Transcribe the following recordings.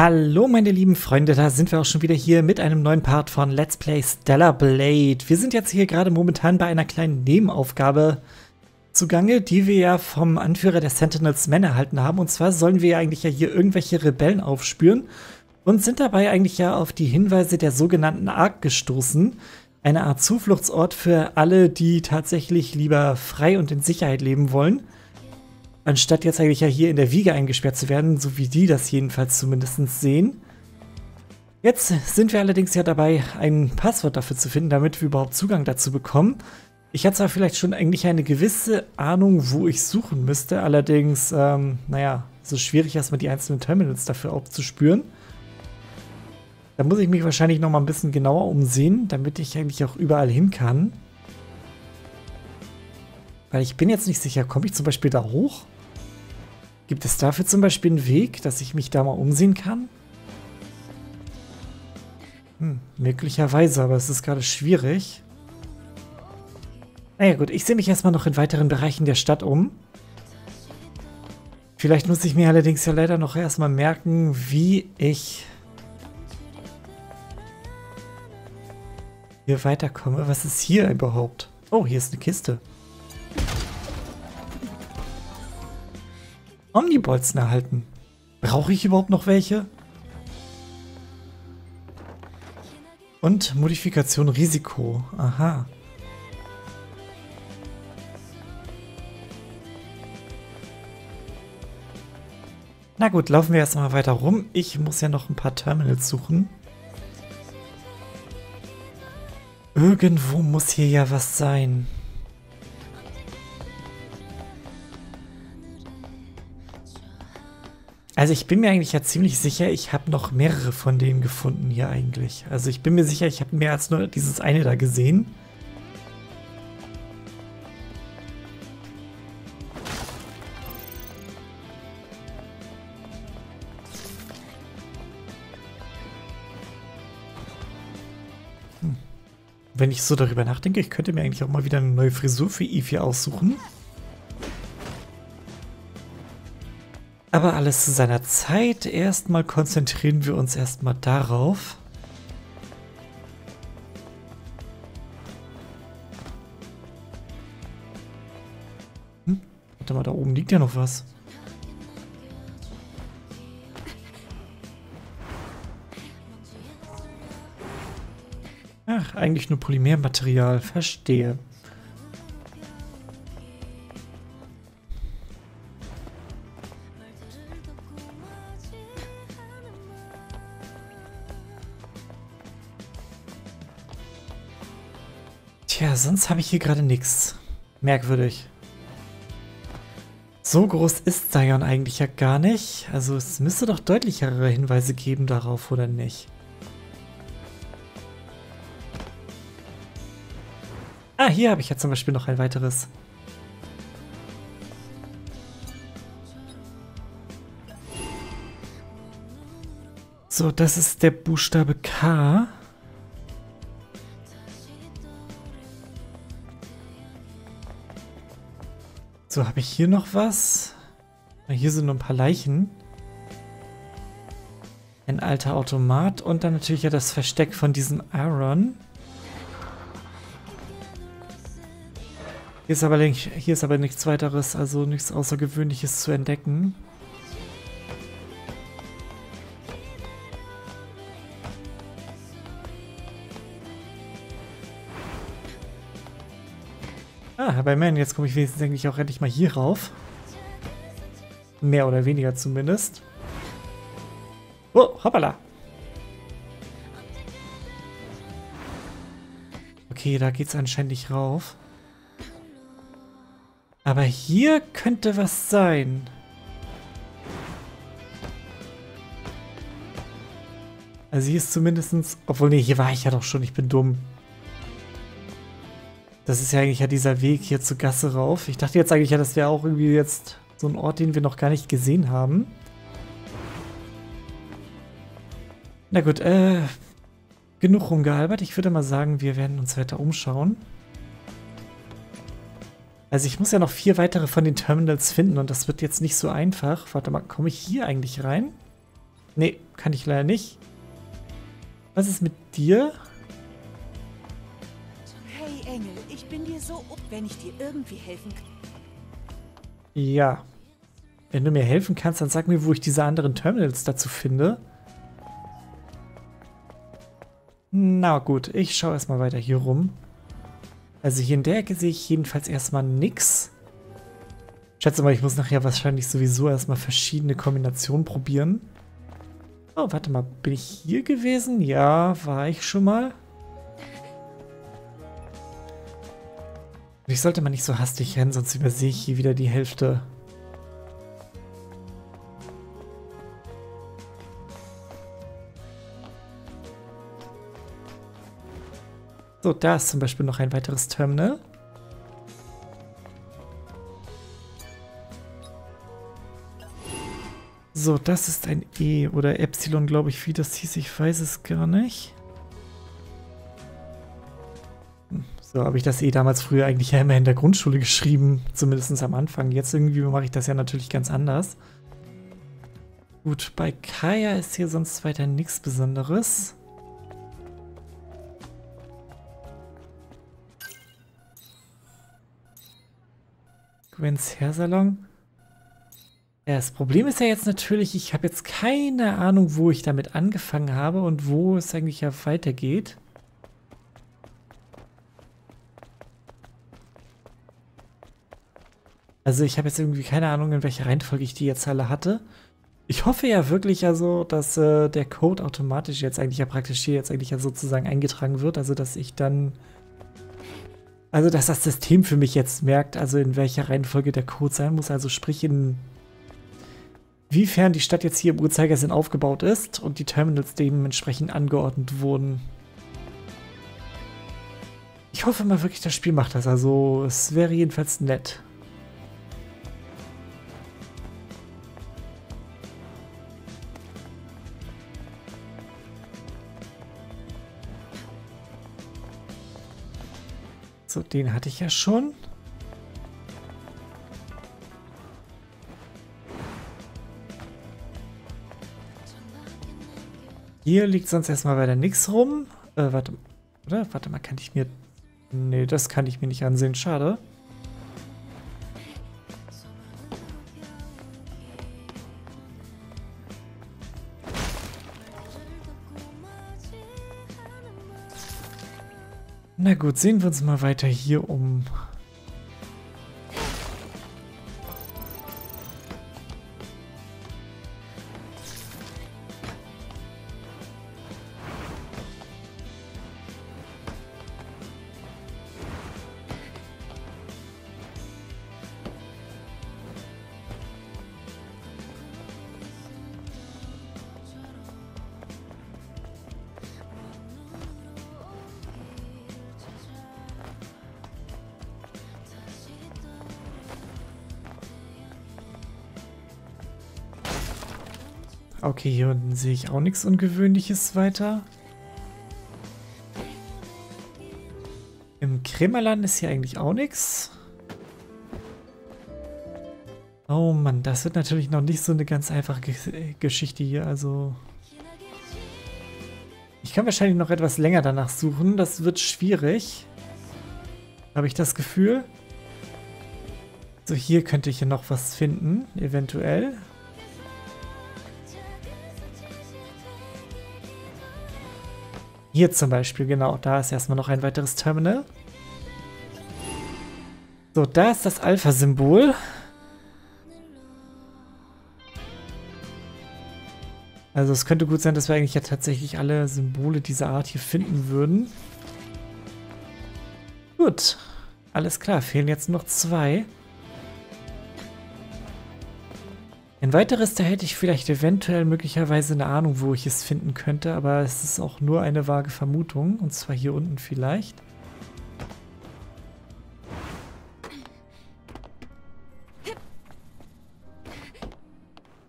Hallo meine lieben Freunde, da sind wir auch schon wieder hier mit einem neuen Part von Let's Play Stellar Blade. Wir sind jetzt hier gerade momentan bei einer kleinen Nebenaufgabe zugange, die wir ja vom Anführer der Sentinels Men erhalten haben. Und zwar sollen wir ja eigentlich ja hier irgendwelche Rebellen aufspüren und sind dabei eigentlich ja auf die Hinweise der sogenannten Ark gestoßen. Eine Art Zufluchtsort für alle, die tatsächlich lieber frei und in Sicherheit leben wollen anstatt jetzt eigentlich ja hier in der Wiege eingesperrt zu werden, so wie die das jedenfalls zumindest sehen. Jetzt sind wir allerdings ja dabei, ein Passwort dafür zu finden, damit wir überhaupt Zugang dazu bekommen. Ich hatte zwar vielleicht schon eigentlich eine gewisse Ahnung, wo ich suchen müsste, allerdings, ähm, naja, so schwierig erstmal die einzelnen Terminals dafür aufzuspüren. Da muss ich mich wahrscheinlich noch mal ein bisschen genauer umsehen, damit ich eigentlich auch überall hin kann. Weil ich bin jetzt nicht sicher, komme ich zum Beispiel da hoch? Gibt es dafür zum Beispiel einen Weg, dass ich mich da mal umsehen kann? Hm, möglicherweise, aber es ist gerade schwierig. Naja gut, ich sehe mich erstmal noch in weiteren Bereichen der Stadt um. Vielleicht muss ich mir allerdings ja leider noch erstmal merken, wie ich hier weiterkomme. Was ist hier überhaupt? Oh, hier ist eine Kiste. Omnibolzen erhalten. Brauche ich überhaupt noch welche? Und Modifikation Risiko. Aha. Na gut, laufen wir erstmal weiter rum. Ich muss ja noch ein paar Terminals suchen. Irgendwo muss hier ja was sein. Also ich bin mir eigentlich ja ziemlich sicher, ich habe noch mehrere von denen gefunden hier eigentlich. Also ich bin mir sicher, ich habe mehr als nur dieses eine da gesehen. Hm. Wenn ich so darüber nachdenke, ich könnte mir eigentlich auch mal wieder eine neue Frisur für Eve hier aussuchen. Aber alles zu seiner Zeit. Erstmal konzentrieren wir uns erstmal darauf. Hm? Warte mal, da oben liegt ja noch was. Ach, eigentlich nur Polymermaterial. Verstehe. Sonst habe ich hier gerade nichts. Merkwürdig. So groß ist Zion eigentlich ja gar nicht. Also es müsste doch deutlichere Hinweise geben darauf, oder nicht? Ah, hier habe ich ja zum Beispiel noch ein weiteres. So, das ist der Buchstabe K. So, habe ich hier noch was? Hier sind nur ein paar Leichen. Ein alter Automat und dann natürlich ja das Versteck von diesem Aaron. Hier ist, aber, hier ist aber nichts weiteres, also nichts Außergewöhnliches zu entdecken. Bei Man, jetzt komme ich wenigstens eigentlich auch endlich mal hier rauf. Mehr oder weniger zumindest. Oh, hoppala. Okay, da geht es anscheinend nicht rauf. Aber hier könnte was sein. Also hier ist zumindestens, Obwohl, nee, hier war ich ja doch schon. Ich bin dumm. Das ist ja eigentlich ja dieser Weg hier zur Gasse rauf. Ich dachte jetzt eigentlich ja, das wäre auch irgendwie jetzt so ein Ort, den wir noch gar nicht gesehen haben. Na gut, äh, genug rumgealbert. Ich würde mal sagen, wir werden uns weiter umschauen. Also ich muss ja noch vier weitere von den Terminals finden und das wird jetzt nicht so einfach. Warte mal, komme ich hier eigentlich rein? Nee, kann ich leider nicht. Was ist mit dir? Hey Engel, bin dir so, wenn ich dir irgendwie helfen kann. Ja. Wenn du mir helfen kannst, dann sag mir, wo ich diese anderen Terminals dazu finde. Na gut, ich schaue erstmal weiter hier rum. Also hier in der Ecke sehe ich jedenfalls erstmal nichts. Schätze mal, ich muss nachher wahrscheinlich sowieso erstmal verschiedene Kombinationen probieren. Oh, warte mal, bin ich hier gewesen? Ja, war ich schon mal. Ich sollte mal nicht so hastig rennen, sonst übersehe ich hier wieder die Hälfte. So, da ist zum Beispiel noch ein weiteres Terminal. So, das ist ein E oder Epsilon, glaube ich, wie das hieß. Ich weiß es gar nicht. So habe ich das eh damals früher eigentlich ja immer in der Grundschule geschrieben, zumindest am Anfang. Jetzt irgendwie mache ich das ja natürlich ganz anders. Gut, bei Kaya ist hier sonst weiter nichts Besonderes. Gwens Hairsalon. Ja, das Problem ist ja jetzt natürlich, ich habe jetzt keine Ahnung, wo ich damit angefangen habe und wo es eigentlich ja weitergeht. Also ich habe jetzt irgendwie keine Ahnung, in welcher Reihenfolge ich die jetzt alle hatte. Ich hoffe ja wirklich also, dass äh, der Code automatisch jetzt eigentlich ja praktisch hier jetzt eigentlich ja sozusagen eingetragen wird. Also dass ich dann... Also dass das System für mich jetzt merkt, also in welcher Reihenfolge der Code sein muss. Also sprich in... Wiefern die Stadt jetzt hier im Uhrzeigersinn aufgebaut ist und die Terminals dementsprechend angeordnet wurden. Ich hoffe mal wirklich, das Spiel macht das. Also es wäre jedenfalls nett. So, den hatte ich ja schon. Hier liegt sonst erstmal weiter nichts rum. Äh, warte, oder? Warte mal, kann ich mir... Nee, das kann ich mir nicht ansehen. Schade. Na gut, sehen wir uns mal weiter hier um. Okay, hier unten sehe ich auch nichts Ungewöhnliches weiter. Im Krämerland ist hier eigentlich auch nichts. Oh Mann, das wird natürlich noch nicht so eine ganz einfache Geschichte hier. Also ich kann wahrscheinlich noch etwas länger danach suchen. Das wird schwierig. Habe ich das Gefühl. So, hier könnte ich ja noch was finden, eventuell. Hier zum Beispiel, genau. Da ist erstmal noch ein weiteres Terminal. So, da ist das Alpha-Symbol. Also es könnte gut sein, dass wir eigentlich ja tatsächlich alle Symbole dieser Art hier finden würden. Gut. Alles klar, fehlen jetzt noch zwei. Ein weiteres, da hätte ich vielleicht eventuell möglicherweise eine Ahnung, wo ich es finden könnte, aber es ist auch nur eine vage Vermutung, und zwar hier unten vielleicht.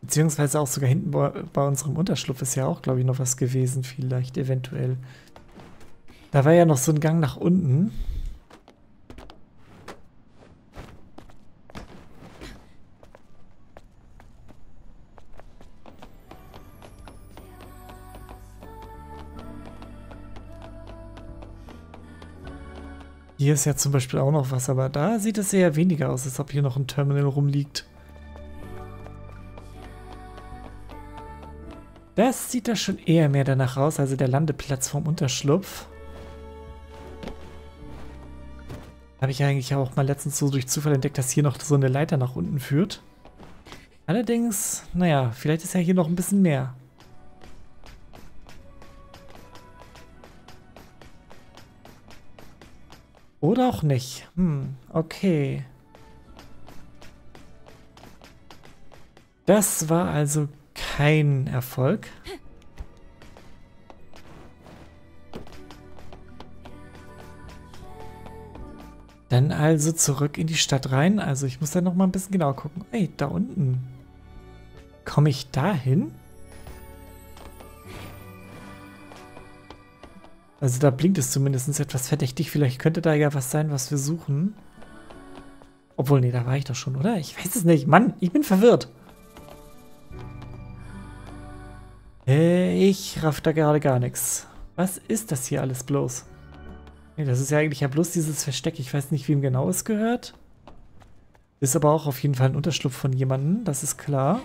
Beziehungsweise auch sogar hinten bei, unserem Unterschlupf ist ja auch, glaube ich, noch was gewesen, vielleicht, eventuell. Da war ja noch so ein Gang nach unten. Hier ist ja zum Beispiel auch noch was, aber da sieht es eher weniger aus, als ob hier noch ein Terminal rumliegt. Das sieht da schon eher mehr danach aus, also der Landeplatz vom Unterschlupf. Habe ich eigentlich auch mal letztens so durch Zufall entdeckt, dass hier noch so eine Leiter nach unten führt. Allerdings, naja, vielleicht ist ja hier noch ein bisschen mehr. Oder auch nicht. Hm, okay. Das war also kein Erfolg. Dann also zurück in die Stadt rein. Also ich muss da noch mal ein bisschen genau gucken. Ey, da unten. Komme ich da hin? Also da blinkt es zumindest etwas verdächtig. Vielleicht könnte da ja was sein, was wir suchen. Obwohl, nee, da war ich doch schon, oder? Ich weiß es nicht. Mann, ich bin verwirrt. Äh, ich raff da gerade gar nichts. Was ist das hier alles bloß? Nee, das ist ja eigentlich ja bloß dieses Versteck. Ich weiß nicht, wem genau es gehört. Ist aber auch auf jeden Fall ein Unterschlupf von jemandem, das ist klar.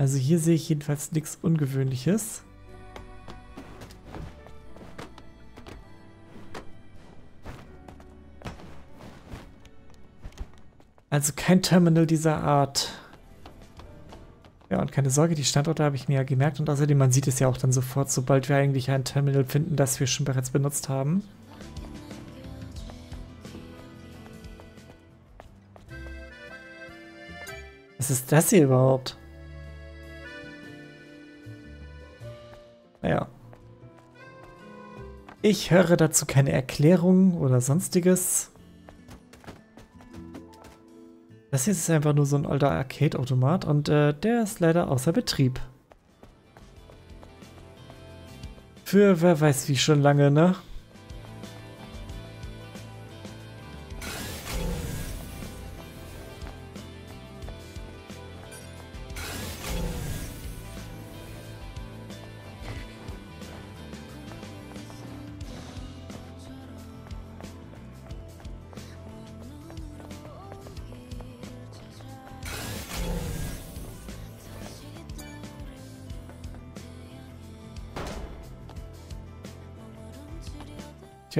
Also hier sehe ich jedenfalls nichts Ungewöhnliches. Also kein Terminal dieser Art. Ja, und keine Sorge, die Standorte habe ich mir ja gemerkt und außerdem, man sieht es ja auch dann sofort, sobald wir eigentlich ein Terminal finden, das wir schon bereits benutzt haben. Was ist das hier überhaupt? Naja. Ich höre dazu keine Erklärung oder sonstiges. Das hier ist einfach nur so ein alter Arcade-Automat und äh, der ist leider außer Betrieb. Für wer weiß wie schon lange, ne?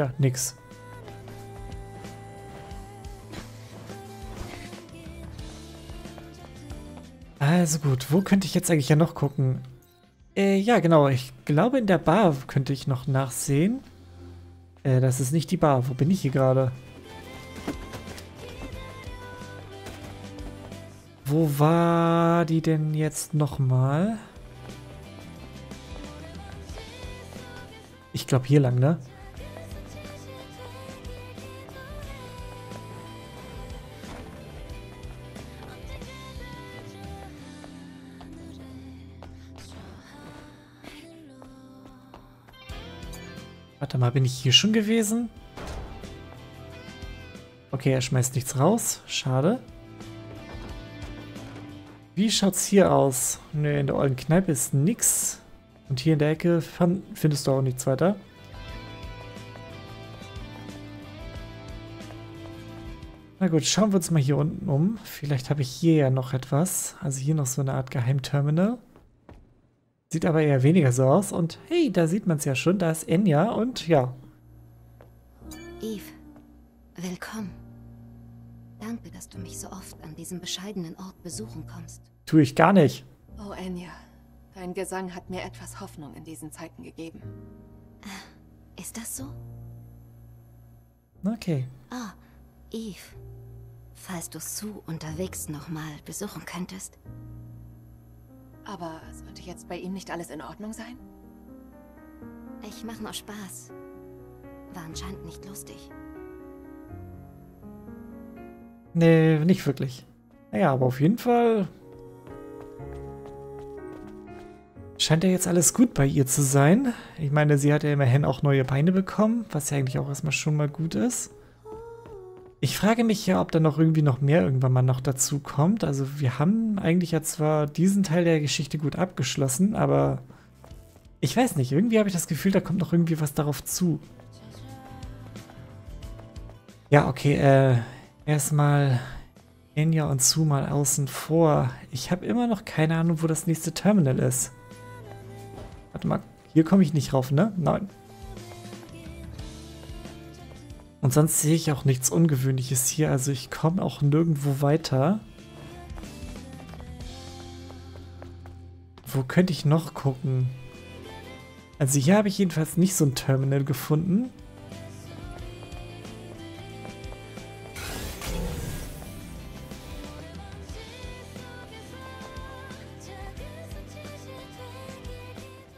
Tja, nix. Also gut, wo könnte ich jetzt eigentlich ja noch gucken? Äh, ja, genau, ich glaube in der Bar könnte ich noch nachsehen. Äh, das ist nicht die Bar. Wo bin ich hier gerade? Wo war die denn jetzt nochmal? Ich glaube hier lang, ne? Mal, bin ich hier schon gewesen? Okay, er schmeißt nichts raus. Schade. Wie schaut's hier aus? Ne, in der ollen Kneipe ist nix. Und hier in der Ecke findest du auch nichts weiter. Na gut, schauen wir uns mal hier unten um. Vielleicht habe ich hier ja noch etwas. Also hier noch so eine Art Geheimterminal. Sieht aber eher weniger so aus. Und hey, da sieht man es ja schon. Da ist Enya und ja. Eve, willkommen. Danke, dass du mich so oft an diesem bescheidenen Ort besuchen kommst. Tue ich gar nicht. Oh, Enya. Dein Gesang hat mir etwas Hoffnung in diesen Zeiten gegeben. Ist das so? Okay. Ah, Eve. Falls du Sue unterwegs nochmal besuchen könntest. Aber sollte jetzt bei ihm nicht alles in Ordnung sein? Ich mache nur Spaß. War anscheinend nicht lustig. Nee, nicht wirklich. Naja, aber auf jeden Fall scheint ja jetzt alles gut bei ihr zu sein. Ich meine, sie hat ja immerhin auch neue Beine bekommen, was ja eigentlich auch erstmal schon mal gut ist. Ich frage mich ja, ob da noch irgendwie noch mehr irgendwann mal noch dazu kommt. Also wir haben eigentlich ja zwar diesen Teil der Geschichte gut abgeschlossen, aber ich weiß nicht, irgendwie habe ich das Gefühl, da kommt noch irgendwie was darauf zu. Ja, okay, äh, erstmal Enya und Su mal außen vor. Ich habe immer noch keine Ahnung, wo das nächste Terminal ist. Warte mal, hier komme ich nicht rauf, ne? Nein. Und sonst sehe ich auch nichts Ungewöhnliches hier. Also ich komme auch nirgendwo weiter. Wo könnte ich noch gucken? Also hier habe ich jedenfalls nicht so ein Terminal gefunden.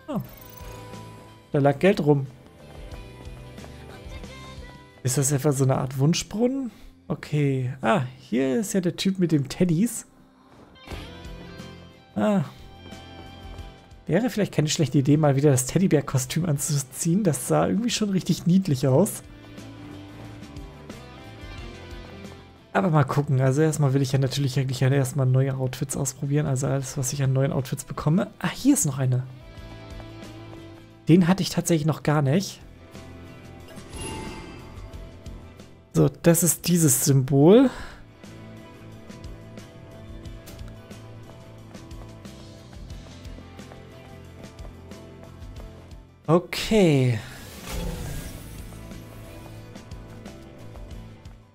Oh. Da lag Geld rum. Ist das etwa so eine Art Wunschbrunnen? Okay. Ah, hier ist ja der Typ mit dem Teddys. Ah. Wäre vielleicht keine schlechte Idee, mal wieder das Teddybär-Kostüm anzuziehen. Das sah irgendwie schon richtig niedlich aus. Aber mal gucken. Also erstmal will ich ja natürlich eigentlich erstmal neue Outfits ausprobieren. Also alles, was ich an neuen Outfits bekomme. Ah, hier ist noch eine. Den hatte ich tatsächlich noch gar nicht. So, das ist dieses Symbol. Okay.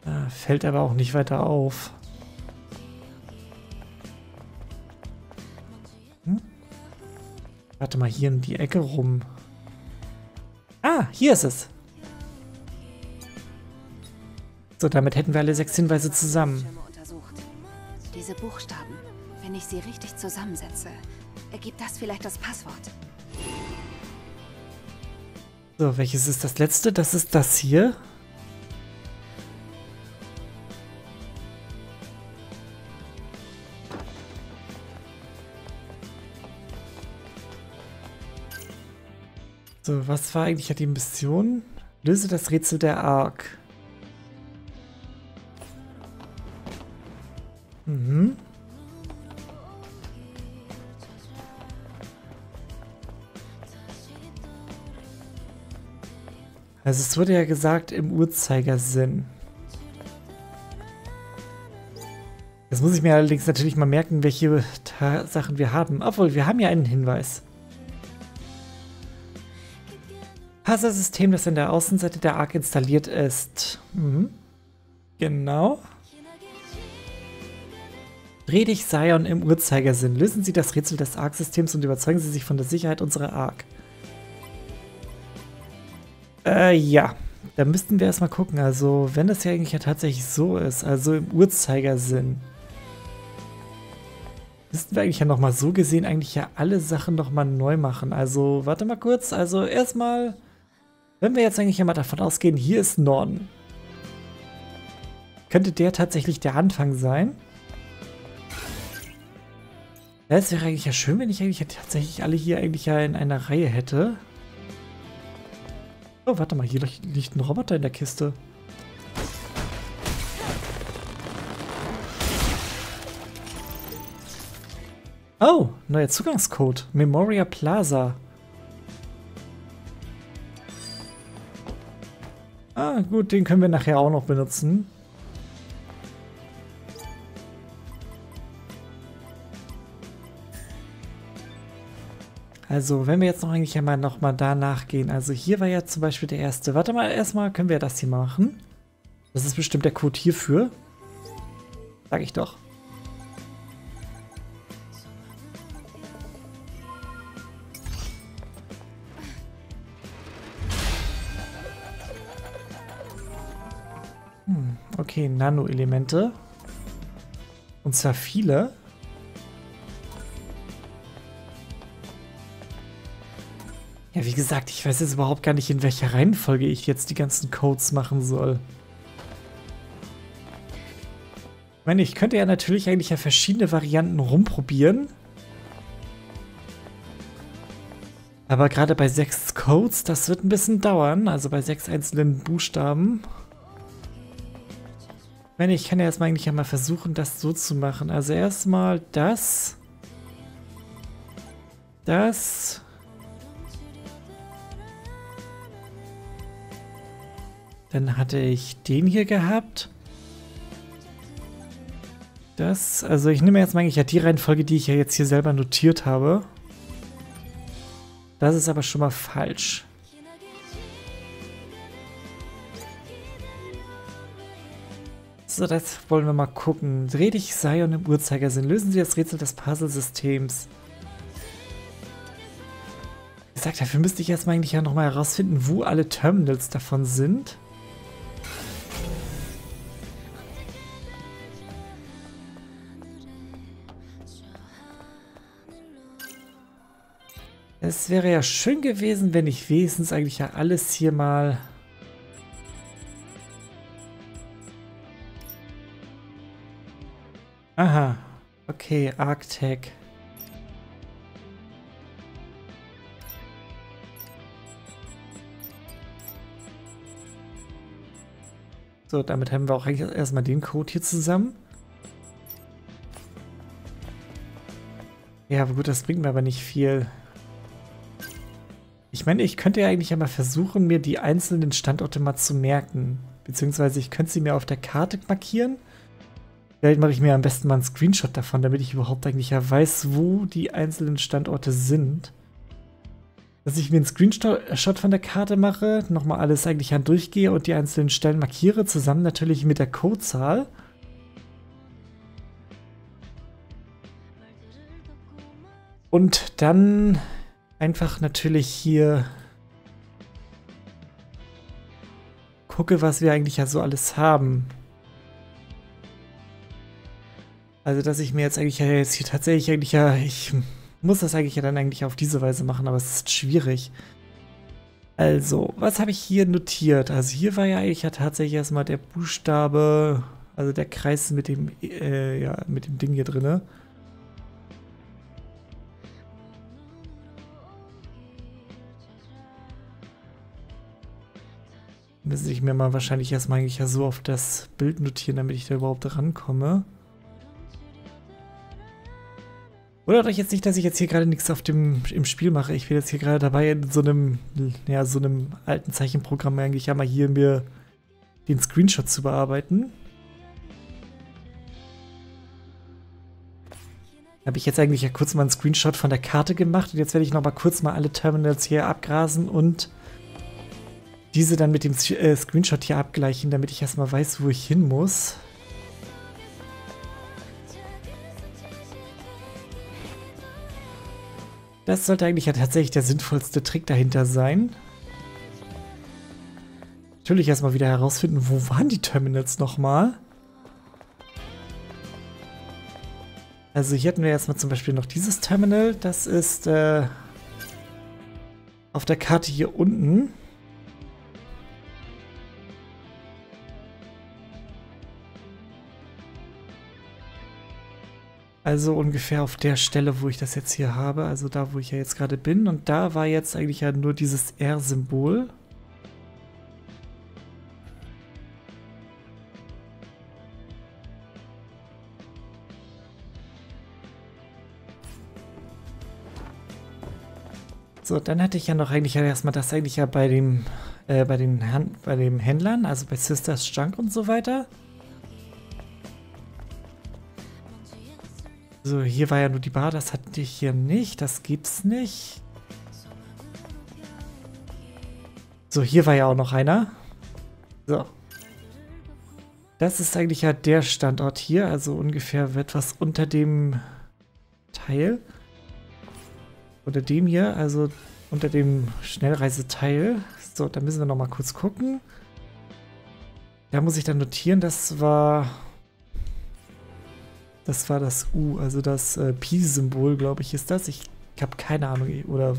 Ah, fällt aber auch nicht weiter auf. Hm? Warte mal, hier in die Ecke rum. Ah, hier ist es. So, damit hätten wir alle sechs Hinweise zusammen. Diese Buchstaben, wenn ich sie richtig zusammensetze, ergibt das vielleicht das Passwort. So, welches ist das letzte? Das ist das hier. So, was war eigentlich die Mission? Löse das Rätsel der Ark. Also es wurde ja gesagt im Uhrzeigersinn. Jetzt muss ich mir allerdings natürlich mal merken, welche Sachen wir haben. Obwohl, wir haben ja einen Hinweis. Passersystem, das in der Außenseite der Arc installiert ist. Mhm. Genau. Dreh dich, Sion, im Uhrzeigersinn. Lösen Sie das Rätsel des Arc-Systems und überzeugen Sie sich von der Sicherheit unserer Arc. Äh, ja. Da müssten wir erstmal gucken. Also, wenn das ja eigentlich ja tatsächlich so ist, also im Uhrzeigersinn, müssten wir eigentlich ja nochmal so gesehen eigentlich ja alle Sachen nochmal neu machen. Also, warte mal kurz. Also, erstmal, wenn wir jetzt eigentlich ja mal davon ausgehen, hier ist Norden. Könnte der tatsächlich der Anfang sein? Ja, es wäre eigentlich ja schön, wenn ich eigentlich tatsächlich alle hier eigentlich ja in einer Reihe hätte. Oh, warte mal, hier liegt ein Roboter in der Kiste. Oh, neuer Zugangscode. Memoria Plaza. Ah, gut, den können wir nachher auch noch benutzen. Also, wenn wir jetzt noch eigentlich einmal noch mal da nachgehen. Also, hier war ja zum Beispiel der erste. Warte mal, erstmal können wir das hier machen. Das ist bestimmt der Code hierfür. Sag ich doch. Hm, okay, Nano-Elemente. Und zwar viele. Ja, wie gesagt, ich weiß jetzt überhaupt gar nicht, in welcher Reihenfolge ich jetzt die ganzen Codes machen soll. Ich meine, ich könnte ja natürlich eigentlich ja verschiedene Varianten rumprobieren. Aber gerade bei sechs Codes, das wird ein bisschen dauern. Also bei sechs einzelnen Buchstaben. Ich meine, ich kann ja erstmal eigentlich einmal versuchen, das so zu machen. Also erstmal das. Das. Dann hatte ich den hier gehabt. Das, also ich nehme jetzt mal eigentlich ja die Reihenfolge, die ich ja jetzt hier selber notiert habe. Das ist aber schon mal falsch. So, das wollen wir mal gucken. Dreh dich Sion im Uhrzeigersinn. Lösen Sie das Rätsel des Puzzle-Systems. Wie gesagt, dafür müsste ich erstmal eigentlich ja nochmal herausfinden, wo alle Terminals davon sind. Es wäre ja schön gewesen, wenn ich wenigstens eigentlich ja alles hier mal... Aha. Okay, Arctech. So, damit haben wir auch eigentlich erstmal den Code hier zusammen. Ja, aber gut, das bringt mir aber nicht viel. Ich meine, ich könnte ja eigentlich einmal versuchen, mir die einzelnen Standorte mal zu merken. Beziehungsweise ich könnte sie mir auf der Karte markieren. Vielleicht mache ich mir am besten mal einen Screenshot davon, damit ich überhaupt eigentlich ja weiß, wo die einzelnen Standorte sind. Dass ich mir einen Screenshot von der Karte mache, nochmal alles eigentlich an durchgehe und die einzelnen Stellen markiere, zusammen natürlich mit der Codezahl. Und dann einfach natürlich hier gucke, was wir eigentlich ja so alles haben. Also, dass ich mir jetzt eigentlich ja jetzt hier tatsächlich eigentlich ja, ich muss das eigentlich ja dann eigentlich auf diese Weise machen, aber es ist schwierig. Also, was habe ich hier notiert? Also hier war ja eigentlich ja tatsächlich erstmal der Buchstabe, also der Kreis mit dem, äh, ja, mit dem Ding hier drinne. Müsste ich mir mal wahrscheinlich erstmal eigentlich ja so auf das Bild notieren, damit ich da überhaupt rankomme. Oder doch jetzt nicht, dass ich jetzt hier gerade nichts auf dem im Spiel mache. Ich bin jetzt hier gerade dabei, in so einem, ja, so einem alten Zeichenprogramm eigentlich einmal hier mir den Screenshot zu bearbeiten. Habe ich jetzt eigentlich ja kurz mal einen Screenshot von der Karte gemacht und jetzt werde ich noch mal kurz mal alle Terminals hier abgrasen und diese dann mit dem äh, Screenshot hier abgleichen, damit ich erstmal weiß, wo ich hin muss. Das sollte eigentlich ja tatsächlich der sinnvollste Trick dahinter sein. Natürlich erstmal wieder herausfinden, wo waren die Terminals nochmal? Also hier hatten wir erstmal zum Beispiel noch dieses Terminal. Das ist äh, auf der Karte hier unten. Also ungefähr auf der Stelle, wo ich das jetzt hier habe, also da, wo ich ja jetzt gerade bin. Und da war jetzt eigentlich ja nur dieses R-Symbol. So, dann hatte ich ja noch eigentlich erstmal das eigentlich ja bei dem, äh, bei den Händlern, also bei Sisters Junk und so weiter. So, hier war ja nur die Bar, das hatte ich hier nicht, das gibt's nicht. So, hier war ja auch noch einer. So. Das ist eigentlich ja der Standort hier, also ungefähr etwas unter dem Teil. Oder dem hier, also unter dem Schnellreiseteil. So, da müssen wir nochmal kurz gucken. Da muss ich dann notieren, das war das war das U, also das äh, Pi-Symbol, glaube ich, ist das. Ich habe keine Ahnung, oder...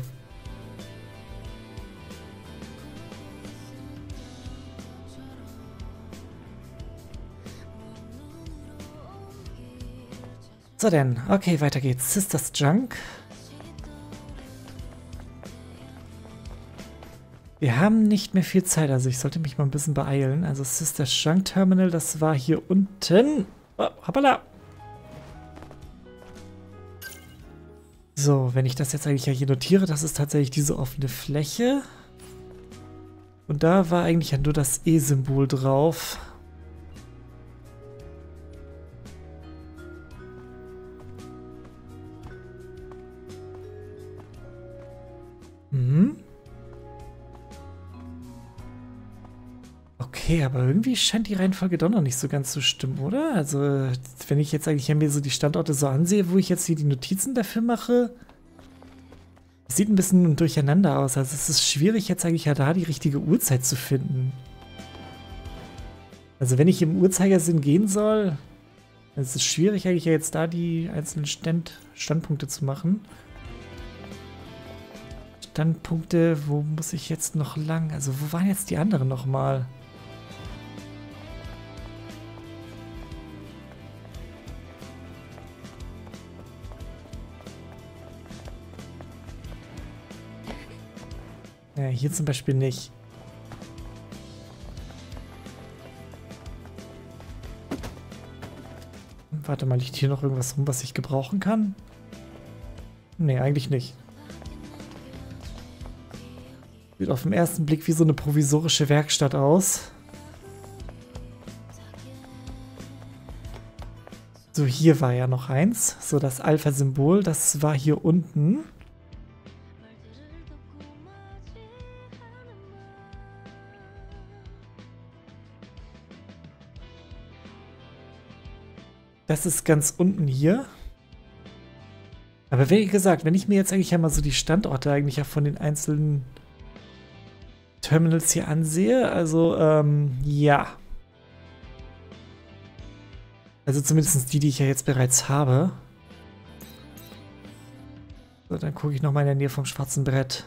So denn, okay, weiter geht's. Sisters Junk. Wir haben nicht mehr viel Zeit, also ich sollte mich mal ein bisschen beeilen. Also Sister Shrunk Terminal, das war hier unten. Oh, hoppala. So, wenn ich das jetzt eigentlich ja hier notiere, das ist tatsächlich diese offene Fläche. Und da war eigentlich ja nur das E-Symbol drauf. Okay, aber irgendwie scheint die Reihenfolge doch noch nicht so ganz zu stimmen, oder? Also, wenn ich jetzt eigentlich mir so die Standorte so ansehe, wo ich jetzt hier die Notizen dafür mache, sieht ein bisschen durcheinander aus. Also es ist schwierig jetzt eigentlich ja da die richtige Uhrzeit zu finden. Also wenn ich im Uhrzeigersinn gehen soll, es ist schwierig eigentlich ja jetzt da die einzelnen Stand Standpunkte zu machen. Standpunkte, wo muss ich jetzt noch lang? Also wo waren jetzt die anderen nochmal? mal? Ja, hier zum Beispiel nicht. Warte mal, liegt hier noch irgendwas rum, was ich gebrauchen kann? Nee, eigentlich nicht. Sieht auf den ersten Blick wie so eine provisorische Werkstatt aus. So, hier war ja noch eins. So, das Alpha-Symbol, das war hier unten. Das ist ganz unten hier. Aber wie gesagt, wenn ich mir jetzt eigentlich einmal so die Standorte eigentlich ja von den einzelnen Terminals hier ansehe, also ähm, ja. Also zumindest die, die ich ja jetzt bereits habe. So, dann gucke ich nochmal in der Nähe vom schwarzen Brett.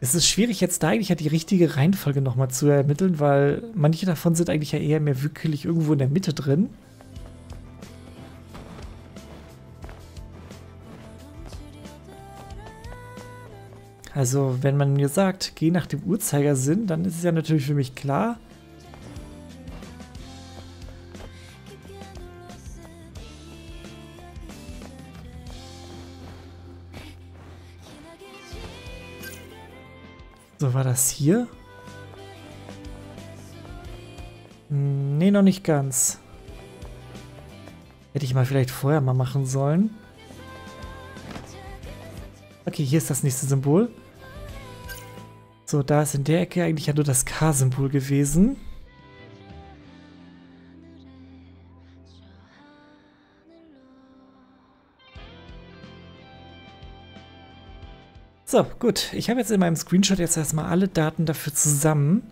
Es ist schwierig jetzt da eigentlich ja die richtige Reihenfolge nochmal zu ermitteln, weil manche davon sind eigentlich ja eher mehr wirklich irgendwo in der Mitte drin. Also, wenn man mir sagt, geh nach dem Uhrzeigersinn, dann ist es ja natürlich für mich klar. So, war das hier? Nee, noch nicht ganz. Hätte ich mal vielleicht vorher mal machen sollen. Okay, hier ist das nächste Symbol. So, da ist in der Ecke eigentlich ja nur das K-Symbol gewesen. So, gut. Ich habe jetzt in meinem Screenshot jetzt erstmal alle Daten dafür zusammen.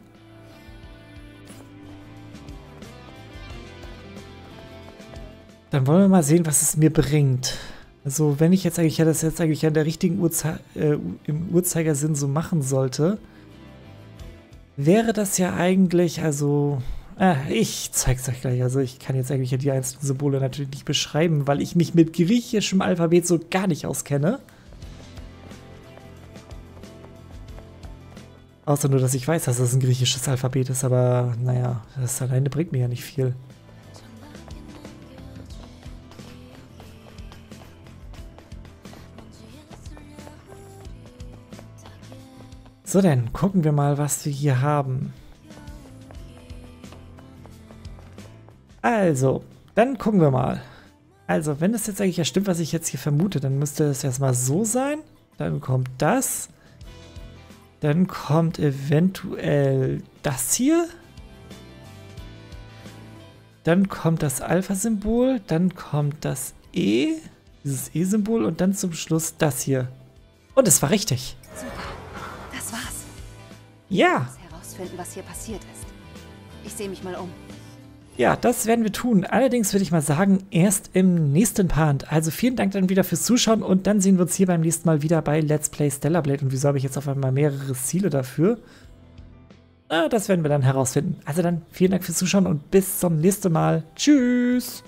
Dann wollen wir mal sehen, was es mir bringt. Also wenn ich jetzt eigentlich ja das jetzt eigentlich an der richtigen Uhrzei äh, im Uhrzeigersinn so machen sollte, wäre das ja eigentlich, also äh, ich zeig's euch gleich. Also ich kann jetzt eigentlich ja die einzelnen Symbole natürlich nicht beschreiben, weil ich mich mit griechischem Alphabet so gar nicht auskenne. Außer nur, dass ich weiß, dass das ein griechisches Alphabet ist, aber naja, das alleine bringt mir ja nicht viel. So, dann gucken wir mal, was wir hier haben. Also, dann gucken wir mal. Also, wenn es jetzt eigentlich ja stimmt, was ich jetzt hier vermute, dann müsste es erstmal so sein. Dann kommt das. Dann kommt eventuell das hier. Dann kommt das Alpha-Symbol. Dann kommt das E. Dieses E-Symbol. Und dann zum Schluss das hier. Und es war richtig. Ja. herausfinden, was hier passiert ist. Ich sehe mich mal um. Ja, das werden wir tun. Allerdings würde ich mal sagen, erst im nächsten Part. Also vielen Dank dann wieder fürs Zuschauen und dann sehen wir uns hier beim nächsten Mal wieder bei Let's Play Stellar Blade. Und wieso habe ich jetzt auf einmal mehrere Ziele dafür? Ah, das werden wir dann herausfinden. Also dann vielen Dank fürs Zuschauen und bis zum nächsten Mal. Tschüss!